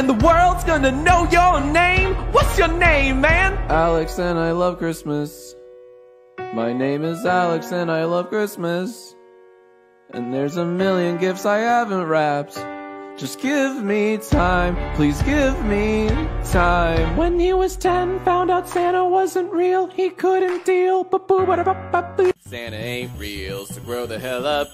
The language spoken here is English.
and the world's gonna know your name. What's your name, man? Alex and I love Christmas. My name is Alex and I love Christmas. And there's a million gifts I haven't wrapped. Just give me time, please give me time. When he was 10, found out Santa wasn't real, he couldn't deal. Ba-boo. Santa ain't real, so grow the hell up.